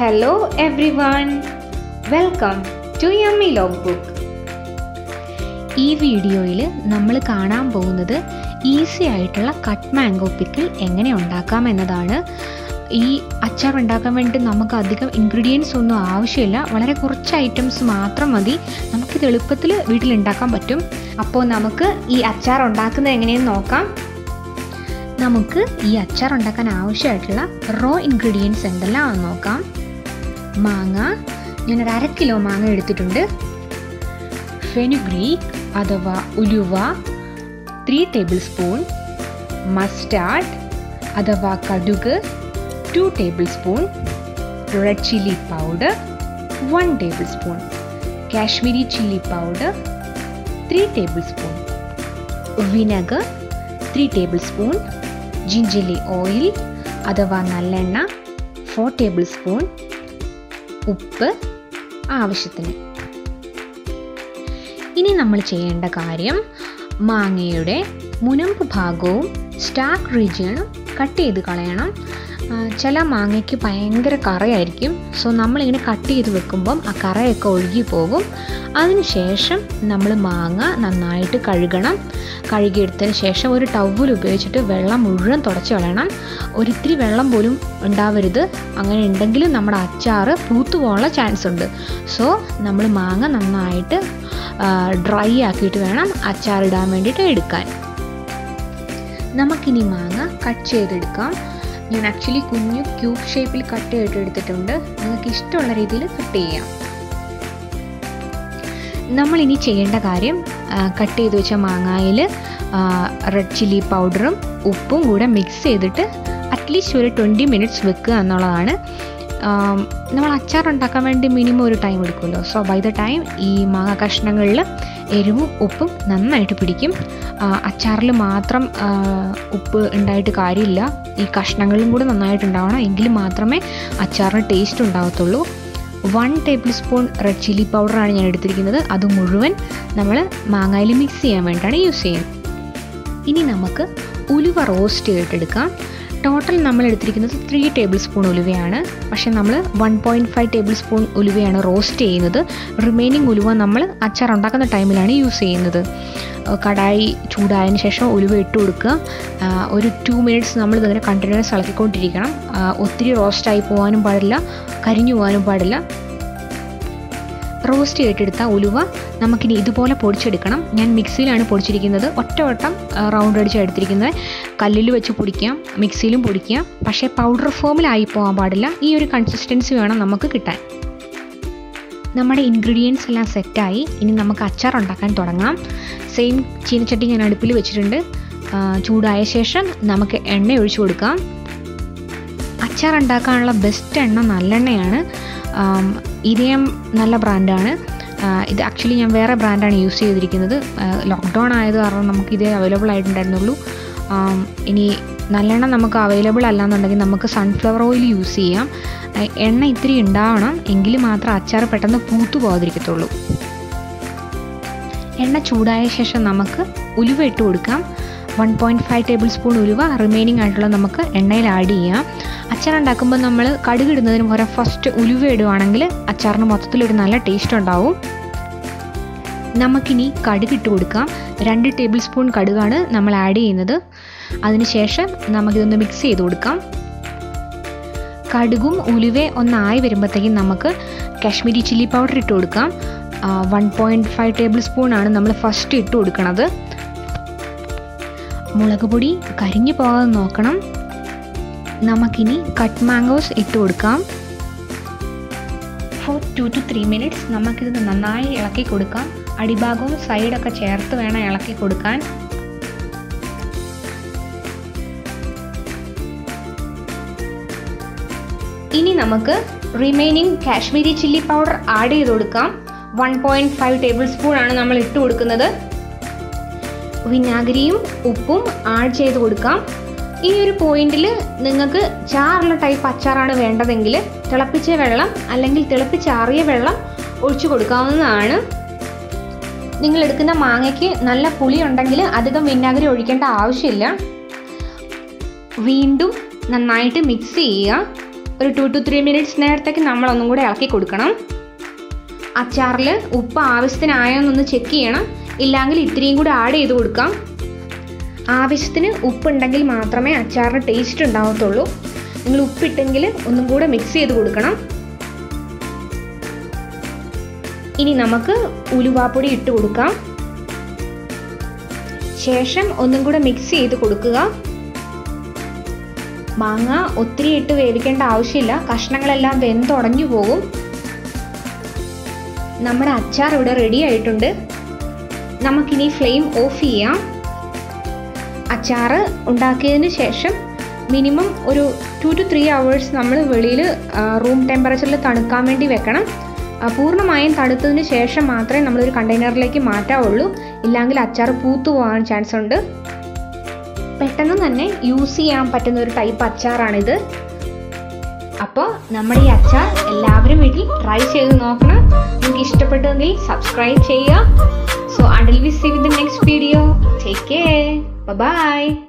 Hello welcome to yummy log book ഈ വീഡിയോയിൽ നമ്മൾ കാണാൻ പോകുന്നത് ഈസി ആയിട്ടുള്ള കട്ട് മാംഗോ പിക്കിൾ എങ്ങനെ ഉണ്ടാക്കാം എന്നതാണ്. ഈ അച്ചാർ ഉണ്ടാക്കാൻ വേണ്ടി നമുക്ക് അധികം ഇൻഗ്രീഡിയൻസ് ഒന്നും ആവശ്യമില്ല. വളരെ കുറച്ച് ഐറ്റംസ് മാത്രം മതി. നമുക്കിത് എളുപ്പത്തിൽ വീട്ടിൽ ഉണ്ടാക്കാൻ പറ്റും. അപ്പോൾ നമുക്ക് ഈ അച്ചാർ ഉണ്ടാക്കുന്നത് എങ്ങനെയെന്ന് നോക്കാം. നമുക്ക് ഈ അച്ചാർ ഉണ്ടാക്കാൻ ആവശ്യമായിട്ടുള്ള റോ ഇൻഗ്രീഡിയൻസ് എന്തെല്ലാം നോക്കാം. മാങ്ങ. ഞാനൊരു അര കിലോ മാങ്ങ എടുത്തിട്ടുണ്ട്. ഫെനുഗ്രീക്ക് അഥവാ ഉലുവ ത്രീ ടേബിൾ സ്പൂൺ മസ്റ്റാർഡ് അഥവാ കടുക് two tablespoon red chilli powder one tablespoon Kashmiri chilli powder three tablespoon vinegar three tablespoon gingelly oil അഥവാ നല്ലെണ്ണ ഫോർ ടേബിൾ സ്പൂൺ ഉപ്പ് ആവശ്യത്തിന്. ഇനി നമ്മൾ ചെയ്യേണ്ട കാര്യം മാങ്ങയുടെ മുനമ്പ് ഭാഗവും സ്റ്റാക്ക് റീജിയണും കട്ട് ചെയ്ത് കളയണം. ചില മാങ്ങയ്ക്ക് ഭയങ്കര കറയായിരിക്കും. സോ നമ്മളിങ്ങനെ കട്ട് ചെയ്ത് വെക്കുമ്പം ആ കറയൊക്കെ ഒഴുകി പോകും. അതിനുശേഷം നമ്മൾ മാങ്ങ നന്നായിട്ട് കഴുകണം. കഴുകിയെടുത്തതിന് ശേഷം ഒരു ടവൽ ഉപയോഗിച്ചിട്ട് വെള്ളം മുഴുവൻ തുടച്ച് കളയണം. ഒരിത്തിരി വെള്ളം പോലും ഉണ്ടാവരുത്. അങ്ങനെ ഉണ്ടെങ്കിലും നമ്മുടെ അച്ചാറ് പൂത്തു പോകാനുള്ള ചാൻസ് ഉണ്ട്. സോ നമ്മൾ മാങ്ങ നന്നായിട്ട് ഡ്രൈ ആക്കിയിട്ട് വേണം അച്ചാറിടാൻ വേണ്ടിയിട്ട് എടുക്കാൻ. നമുക്കിനി മാങ്ങ കട്ട് ചെയ്തെടുക്കാം. ഞാൻ ആക്ച്വലി കുഞ്ഞു ക്യൂബ് ഷേപ്പിൽ കട്ട് ചെയ്തിട്ട് എടുത്തിട്ടുണ്ട്. നിങ്ങൾക്ക് ഇഷ്ടമുള്ള രീതിയിൽ കട്ട് ചെയ്യാം. നമ്മൾ ഇനി ചെയ്യേണ്ട കാര്യം കട്ട് ചെയ്ത് വെച്ച മാങ്ങയിൽ റെഡ് ചില്ലി പൗഡറും ഉപ്പും കൂടെ മിക്സ് ചെയ്തിട്ട് അറ്റ്ലീസ്റ്റ് ഒരു ട്വന്റി മിനിറ്റ്സ് വെക്കുക എന്നുള്ളതാണ്. നമ്മൾ അച്ചാർ ഉണ്ടാക്കാൻ വേണ്ടി മിനിമം ഒരു ടൈം എടുക്കുമല്ലോ. സോ ബൈ ദ ടൈം ഈ മാങ്ങ കഷ്ണങ്ങളിൽ എരിവും ഉപ്പും നന്നായിട്ട് പിടിക്കും. അച്ചാറിൽ മാത്രം ഉപ്പ് ഉണ്ടായിട്ട് കാര്യമില്ല. ഈ കഷ്ണങ്ങളും കൂടെ നന്നായിട്ടുണ്ടാവണം. എങ്കിൽ മാത്രമേ അച്ചാറിന് ടേസ്റ്റ് ഉണ്ടാകത്തുള്ളൂ one tablespoon red chilli പൗഡറാണ് ഞാൻ എടുത്തിരിക്കുന്നത്. അത് മുഴുവൻ നമ്മൾ മാങ്ങയിൽ മിക്സ് ചെയ്യാൻ വേണ്ടിയിട്ടാണ് യൂസ് ചെയ്യുന്നത്. ഇനി നമുക്ക് ഉലുവ റോസ്റ്റ് ചെയ്തിട്ടെടുക്കാം ടോട്ടൽ നമ്മൾ എടുത്തിരിക്കുന്നത് ത്രീ ടേബിൾ സ്പൂൺ ഉലുവയാണ്. പക്ഷേ നമ്മൾ one point five tablespoon ഉലുവയാണ് റോസ്റ്റ് ചെയ്യുന്നത്. റിമൈനിങ് ഉലുവ നമ്മൾ അച്ചാർ ഉണ്ടാക്കുന്ന ടൈമിലാണ് യൂസ് ചെയ്യുന്നത് കടായി ചൂടായതിന് ശേഷം ഉലുവ ഇട്ട് കൊടുക്കുക. ഒരു ടു മിനിറ്റ്സ് നമ്മൾ ഇതിങ്ങനെ കണ്ടിന്യൂസ് ഇളക്കിക്കൊണ്ടിരിക്കണം. ഒത്തിരി റോസ്റ്റായി പോകാനും പാടില്ല കരിഞ്ഞു പോകാനും പാടില്ല. റോസ്റ്റ് ചെയ്തിട്ടെടുത്ത ഉലുവ നമുക്കിനി ഇതുപോലെ പൊടിച്ചെടുക്കണം. ഞാൻ മിക്സിയിലാണ് പൊടിച്ചിരിക്കുന്നത്. ഒറ്റ വട്ടം റൗണ്ട് അടിച്ച് എടുത്തിരിക്കുന്നത്. കല്ലിൽ വെച്ച് പൊടിക്കാം മിക്സിയിലും പൊടിക്കാം. പക്ഷേ പൗഡർ ഫോമിലായി പോകാൻ പാടില്ല. ഈ ഒരു കൺസിസ്റ്റൻസി വേണം നമുക്ക് കിട്ടാൻ. നമ്മുടെ ഇൻഗ്രീഡിയൻസ് എല്ലാം സെറ്റായി ഇനി നമുക്ക് അച്ചാർ ഉണ്ടാക്കാൻ തുടങ്ങാം. സെയിം ചീനച്ചട്ടി ഞാൻ അടുപ്പിൽ വെച്ചിട്ടുണ്ട്. ചൂടായ ശേഷം നമുക്ക് എണ്ണ ഒഴിച്ചു കൊടുക്കാം. അച്ചാർ ഉണ്ടാക്കാനുള്ള ബെസ്റ്റ് എണ്ണ നല്ലെണ്ണയാണ്. ഇതേം നല്ല ബ്രാൻഡാണ്. ഇത് ആക്ച്വലി ഞാൻ വേറെ ബ്രാൻഡാണ് യൂസ് ചെയ്തിരിക്കുന്നത്. ലോക്ക്ഡൗൺ ആയത് കാരണം നമുക്ക് ഇതേ അവൈലബിൾ ആയിട്ടുണ്ടായിരുന്നുള്ളൂ. ഇനി നല്ലെണ്ണ നമുക്ക് അവൈലബിൾ അല്ലാന്നുണ്ടെങ്കിൽ നമുക്ക് സൺഫ്ലവർ ഓയിൽ യൂസ് ചെയ്യാം. എണ്ണ ഇത്തിരി ഉണ്ടാവണം. എങ്കിൽ മാത്രം അച്ചാർ പെട്ടെന്ന് പൂത്തു പോകാതിരിക്കത്തുള്ളൂ. എണ്ണ ചൂടായ ശേഷം നമുക്ക് ഉലുവ ഇട്ട് കൊടുക്കാം. One point five tablespoon ഉലുവ റിമൈനിങ് ആയിട്ടുള്ള നമുക്ക് എണ്ണയിൽ ആഡ് ചെയ്യാം. അച്ചാർ ഉണ്ടാക്കുമ്പോൾ നമ്മൾ കടുക് ഇടുന്നതിന് പകരം ഫസ്റ്റ് ഉലുവ ഇടുവാണെങ്കിൽ അച്ചാറിന് മൊത്തത്തിലൊരു നല്ല ടേസ്റ്റ് ഉണ്ടാവും. നമുക്കിനി കടുക് ഇട്ട് കൊടുക്കാം. രണ്ട് ടേബിൾ സ്പൂൺ കടുകാണ് നമ്മൾ ആഡ് ചെയ്യുന്നത്. അതിനുശേഷം നമുക്കിതൊന്ന് മിക്സ് ചെയ്ത് കൊടുക്കാം. കടുകും ഉലുവ ഒന്നായി വരുമ്പോഴത്തേക്കും നമുക്ക് കാശ്മീരി ചില്ലി പൗഡർ ഇട്ട് കൊടുക്കാം. One point five tablespoon ആണ് നമ്മൾ ഫസ്റ്റ് ഇട്ട് കൊടുക്കണത്. മുളക് പൊടി കരിഞ്ഞു പോകാതെ നോക്കണം. നമുക്കിനി കട്ട് മാംഗോസ് ഇട്ട് കൊടുക്കാം. For two to three minutes നമുക്കിത് നന്നായി ഇളക്കി കൊടുക്കാം. അടിഭാഗവും സൈഡൊക്കെ ചേർത്ത് വേണം ഇളക്കി കൊടുക്കാൻ. ഇനി നമുക്ക് remaining Kashmiri chilli powder add ചെയ്ത് കൊടുക്കാം. One point five tablespoon ആണ് നമ്മൾ ഇട്ട് കൊടുക്കുന്നത്. വിനാഗിരിയും ഉപ്പും ആഡ് ചെയ്ത് കൊടുക്കാം. ഈ ഒരു പോയിന്റിൽ നിങ്ങൾക്ക് ചാറുള്ള ടൈപ്പ് അച്ചാറാണ് വേണ്ടതെങ്കിൽ തിളപ്പിച്ച വെള്ളം അല്ലെങ്കിൽ തിളപ്പിച്ചാറിയ വെള്ളം ഒഴിച്ചു കൊടുക്കാവുന്നതാണ്. നിങ്ങൾ എടുക്കുന്ന മാങ്ങയ്ക്ക് നല്ല പുളി ഉണ്ടെങ്കിൽ അധികം വിനാഗിരി ഒഴിക്കേണ്ട ആവശ്യമില്ല. വീണ്ടും നന്നായിട്ട് മിക്സ് ചെയ്യുക. ഒരു ടു ടു ത്രീ മിനിറ്റ്സ് നേരത്തേക്ക് നമ്മൾ ഒന്നും കൂടെ ഇളക്കി കൊടുക്കണം. അച്ചാറിൽ ഉപ്പ് ആവശ്യത്തിനായോ എന്നൊന്ന് ചെക്ക് ചെയ്യണം. ഇല്ലെങ്കിൽ ഇത്രയും കൂടി ആഡ് ചെയ്ത് കൊടുക്കാം. ആവശ്യത്തിന് ഉപ്പുണ്ടെങ്കിൽ മാത്രമേ അച്ചാറിന് ടേസ്റ്റ് ഉണ്ടാവത്തുള്ളൂ. നിങ്ങൾ ഉപ്പിട്ടെങ്കിൽ ഒന്നും കൂടെ മിക്സ് ചെയ്ത് കൊടുക്കണം. ഇനി നമുക്ക് ഉലുവാപ്പൊടി ഇട്ട് കൊടുക്കാം. ശേഷം ഒന്നും കൂടെ മിക്സ് ചെയ്ത് കൊടുക്കുക. മാങ്ങ ഒത്തിരി ഇട്ട് വേവിക്കേണ്ട ആവശ്യമില്ല. കഷ്ണങ്ങളെല്ലാം വെന്തുടഞ്ഞു പോകും. നമ്മുടെ അച്ചാർ ഇവിടെ റെഡി ആയിട്ടുണ്ട്. നമുക്കിനി ഫ്ലെയിം ഓഫ് ചെയ്യാം. അച്ചാർ ഉണ്ടാക്കിയതിന് ശേഷം മിനിമം ഒരു ടു ടു ത്രീ അവേഴ്സ് നമ്മൾ വെളിയിൽ റൂം ടെമ്പറേച്ചറിൽ തണുക്കാൻ വേണ്ടി വെക്കണം. പൂർണമായും തണുത്തതിന് ശേഷം മാത്രമേ നമ്മളൊരു കണ്ടെയ്നറിലേക്ക് മാറ്റാവുള്ളൂ. ഇല്ലെങ്കിൽ അച്ചാർ പൂത്തു പോകാൻ ചാൻസ് ഉണ്ട്. പെട്ടെന്ന് തന്നെ യൂസ് ചെയ്യാൻ പറ്റുന്ന ഒരു ടൈപ്പ് അച്ചാറാണിത്. അപ്പോൾ നമ്മുടെ ഈ അച്ചാർ എല്ലാവരും വീട്ടിൽ ട്രൈ ചെയ്ത് നോക്കണം. നിങ്ങൾക്ക് ഇഷ്ടപ്പെട്ടെങ്കിൽ സബ്സ്ക്രൈബ് ചെയ്യുക. So until we see you in the next video, take care. Bye-bye.